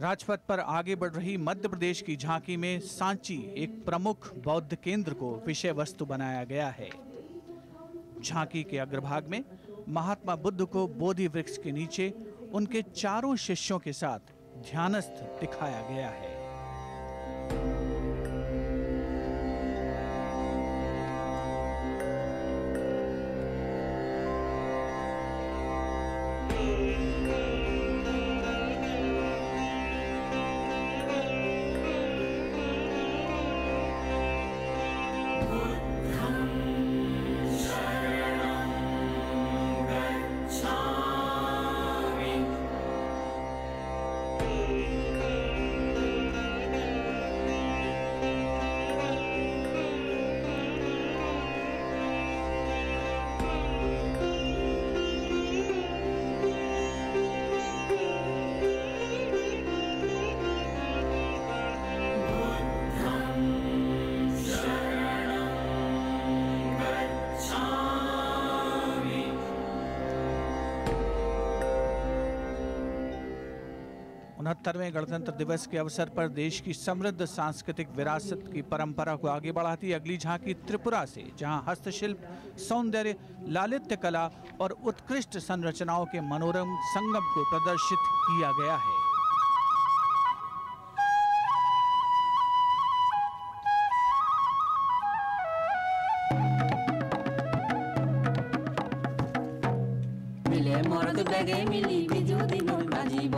राजपथ पर आगे बढ़ रही मध्य प्रदेश की झांकी में सांची, एक प्रमुख बौद्ध केंद्र को विषय वस्तु बनाया गया है। झांकी के अग्रभाग में महात्मा बुद्ध को बोधि वृक्ष के नीचे उनके चारों शिष्यों के साथ ध्यानस्थ दिखाया गया है। उनहत्तरवें गणतंत्र दिवस के अवसर पर देश की समृद्ध सांस्कृतिक विरासत की परंपरा को आगे बढ़ाती अगली झांकी त्रिपुरा से जहां हस्तशिल्प सौंदर्य लालित्य कला और उत्कृष्ट संरचनाओं के मनोरम संगम को प्रदर्शित किया गया है মিলে মরদ বেগে মিলি বিজু দিনর নাজিব